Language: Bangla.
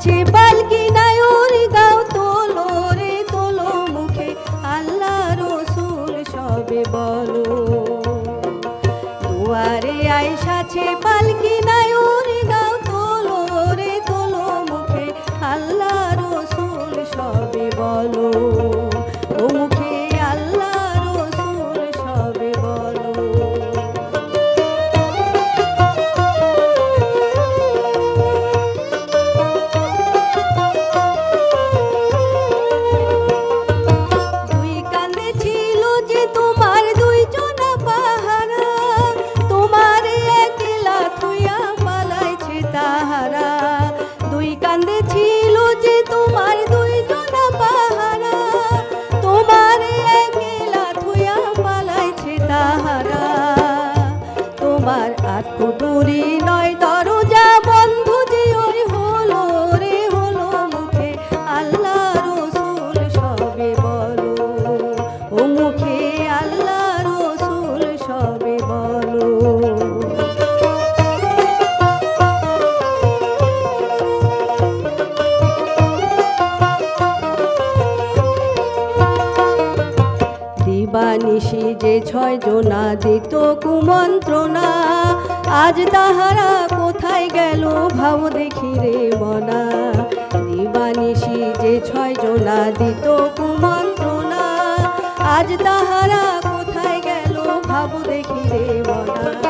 নাচে পালকি নায়র গাও তোলো রে তোলো মুখে। আল্লাহ রসুল সবে বলো। দুয়ারে আয়সাছে তোমার আর আত্মদূরী নয় দরজা দিবানিশি যে ছয় জোনা দিত কুমন্ত্রণা। আজ তাহারা কোথায় গেল ভাব দেখি রে মনা। দিবানিশি যে ছয় জোনা দিত কুমন্ত্রণা। আজ তাহারা কোথায় গেল ভাব দেখি রে মনা।